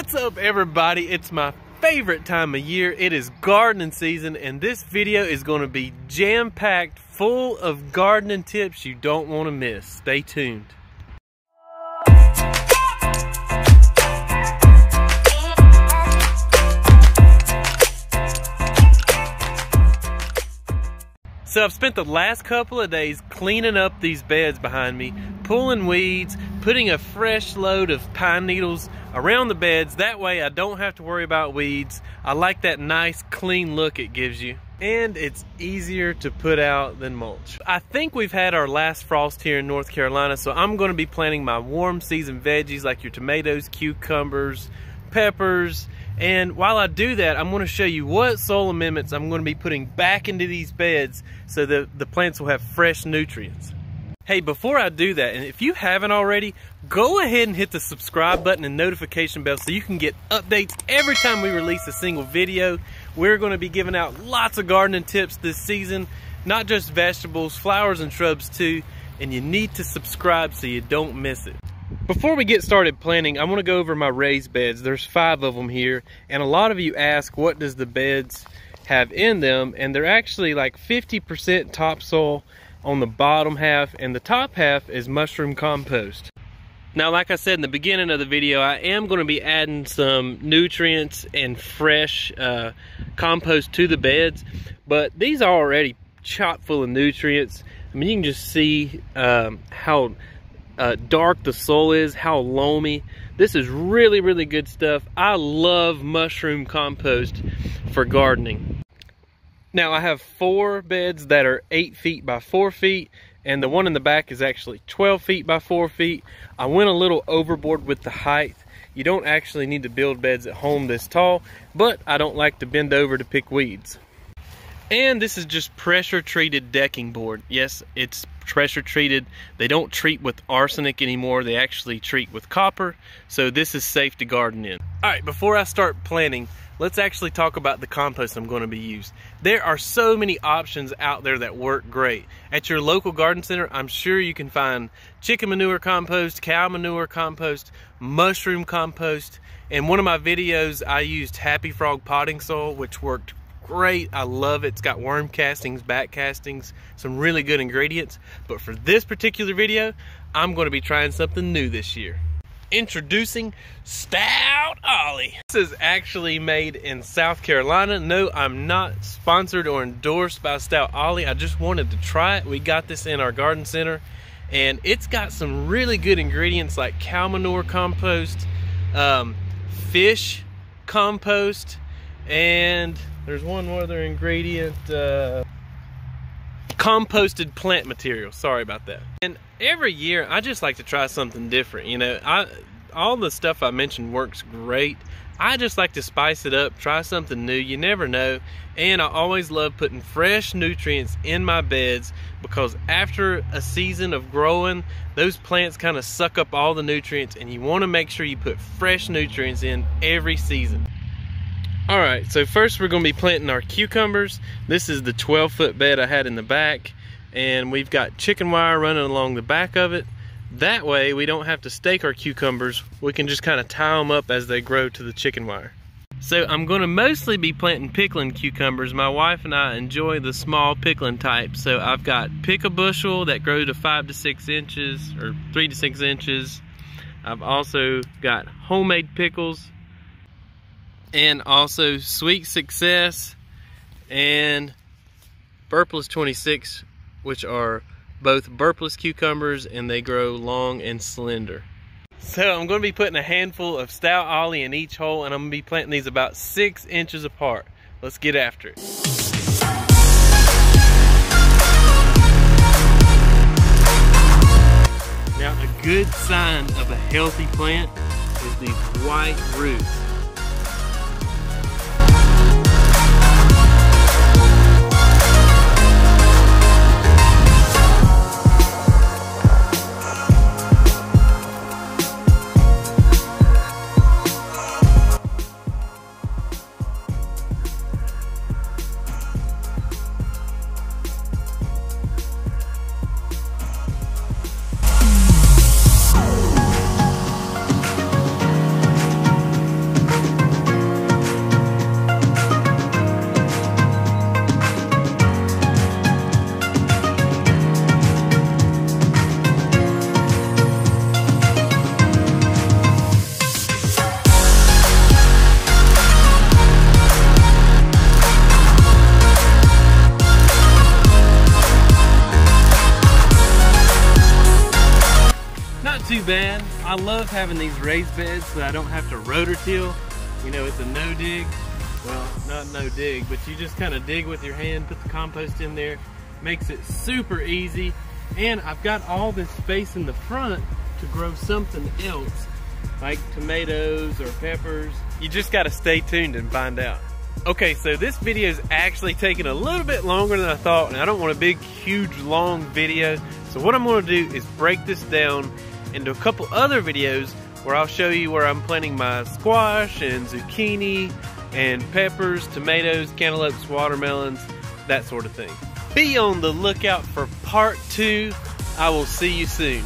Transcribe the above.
What's up everybody? It's my favorite time of year. It is gardening season and this video is going to be jam-packed full of gardening tips you don't want to miss. Stay tuned. So I've spent the last couple of days cleaning up these beds behind me, pulling weeds, putting a fresh load of pine needles around the beds. That way I don't have to worry about weeds. I like that nice clean look it gives you. And it's easier to put out than mulch. I think we've had our last frost here in North Carolina, so I'm gonna be planting my warm season veggies like your tomatoes, cucumbers, peppers, and while I do that, I'm gonna show you what soil amendments I'm gonna be putting back into these beds so that the plants will have fresh nutrients. Hey, before I do that, and if you haven't already, go ahead and hit the subscribe button and notification bell so you can get updates every time we release a single video. We're gonna be giving out lots of gardening tips this season, not just vegetables, flowers and shrubs too, and you need to subscribe so you don't miss it. Before we get started planting, I want to go over my raised beds. There's five of them here, and a lot of you ask what does the beds have in them, and they're actually like 50% topsoil on the bottom half, and the top half is mushroom compost. Now, like I said in the beginning of the video, I am going to be adding some nutrients and fresh uh, compost to the beds, but these are already chock full of nutrients. I mean, you can just see um, how uh, dark the soil is, how loamy. This is really, really good stuff. I love mushroom compost for gardening. Now I have four beds that are eight feet by four feet and the one in the back is actually 12 feet by four feet. I went a little overboard with the height. You don't actually need to build beds at home this tall, but I don't like to bend over to pick weeds. And this is just pressure treated decking board. Yes, it's pressure treated. They don't treat with arsenic anymore. They actually treat with copper. So this is safe to garden in. All right, before I start planting, let's actually talk about the compost I'm going to be using. There are so many options out there that work great. At your local garden center, I'm sure you can find chicken manure compost, cow manure compost, mushroom compost. In one of my videos, I used Happy Frog potting soil, which worked great. I love it. It's got worm castings, bat castings, some really good ingredients. But for this particular video, I'm going to be trying something new this year. Introducing Stout Ollie. This is actually made in South Carolina. No, I'm not sponsored or endorsed by Stout Ollie. I just wanted to try it. We got this in our garden center and it's got some really good ingredients like cow manure compost, um, fish compost, and there's one other ingredient, uh, composted plant material. Sorry about that. And every year, I just like to try something different. You know, I all the stuff I mentioned works great. I just like to spice it up, try something new. You never know. And I always love putting fresh nutrients in my beds because after a season of growing, those plants kind of suck up all the nutrients and you want to make sure you put fresh nutrients in every season. All right, so first we're gonna be planting our cucumbers. This is the 12 foot bed I had in the back and we've got chicken wire running along the back of it. That way we don't have to stake our cucumbers. We can just kind of tie them up as they grow to the chicken wire. So I'm gonna mostly be planting pickling cucumbers. My wife and I enjoy the small pickling type. So I've got pick a bushel that grow to five to six inches or three to six inches. I've also got homemade pickles and also Sweet Success and Burpless 26, which are both burpless cucumbers and they grow long and slender. So I'm going to be putting a handful of Stout Ollie in each hole and I'm going to be planting these about six inches apart. Let's get after it. Now a good sign of a healthy plant is these white roots. I love having these raised beds so I don't have to rototill. You know, it's a no dig. Well, not no dig, but you just kind of dig with your hand, put the compost in there. Makes it super easy. And I've got all this space in the front to grow something else, like tomatoes or peppers. You just gotta stay tuned and find out. Okay, so this video is actually taking a little bit longer than I thought, and I don't want a big, huge, long video. So what I'm gonna do is break this down into a couple other videos where I'll show you where I'm planting my squash and zucchini and peppers, tomatoes, cantaloupes, watermelons, that sort of thing. Be on the lookout for part two. I will see you soon.